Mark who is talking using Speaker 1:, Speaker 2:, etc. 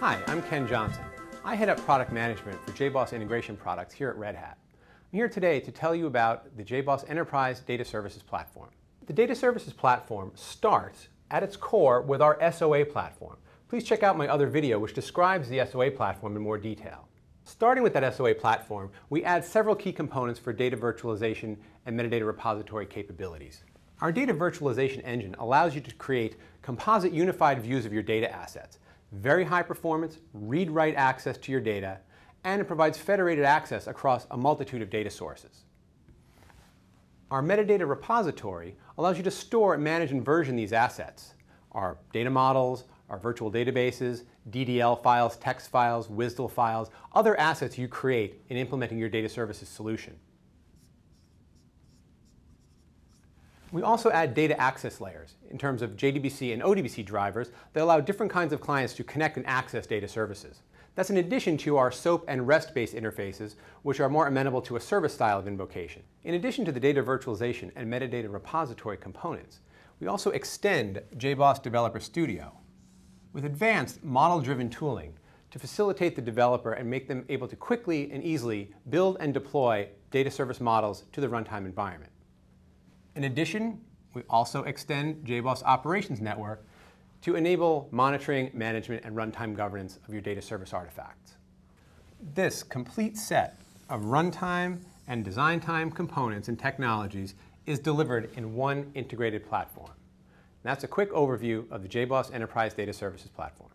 Speaker 1: Hi, I'm Ken Johnson. I head up product management for JBoss integration products here at Red Hat. I'm here today to tell you about the JBoss Enterprise Data Services Platform. The Data Services Platform starts at its core with our SOA platform. Please check out my other video which describes the SOA platform in more detail. Starting with that SOA platform, we add several key components for data virtualization and metadata repository capabilities. Our data virtualization engine allows you to create composite unified views of your data assets, very high performance, read-write access to your data, and it provides federated access across a multitude of data sources. Our metadata repository allows you to store, manage, and version these assets. Our data models, our virtual databases, DDL files, text files, WSDL files, other assets you create in implementing your data services solution. We also add data access layers in terms of JDBC and ODBC drivers that allow different kinds of clients to connect and access data services. That's in addition to our SOAP and REST-based interfaces, which are more amenable to a service style of invocation. In addition to the data virtualization and metadata repository components, we also extend JBoss Developer Studio with advanced model-driven tooling to facilitate the developer and make them able to quickly and easily build and deploy data service models to the runtime environment. In addition, we also extend JBoss Operations Network to enable monitoring, management, and runtime governance of your data service artifacts. This complete set of runtime and design time components and technologies is delivered in one integrated platform. that's a quick overview of the JBoss Enterprise Data Services Platform.